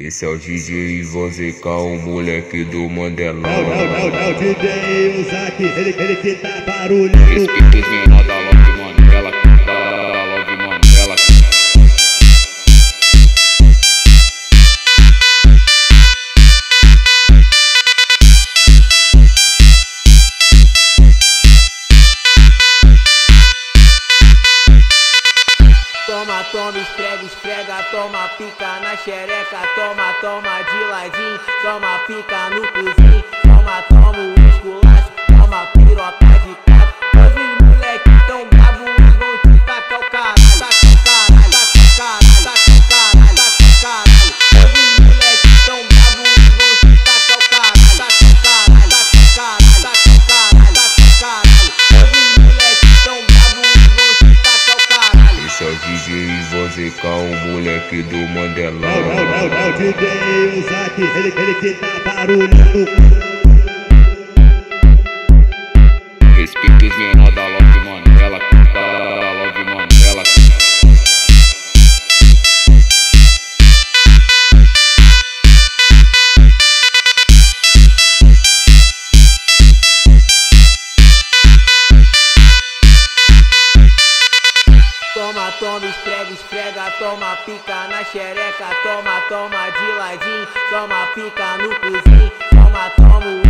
Esse é o DJ Ivozecão, o moleque do Mandelão. Não, não, não, não, DJ Uzak, ele, ele que tá barulhando. Toma, esfrega, esfrega, toma pica na xereca, toma, toma de ladinho, toma pica no cozinho, DJ Ivozecão, o moleque do Não, Mandelão. não, não, não, DJ Uzak, ele, ele que tá barulhando. Respeita os menor da Love Mandela, da Toma, esfrega, esfrega, toma pica na xereca, toma, toma de ladinho, toma pica no cozinho, toma, toma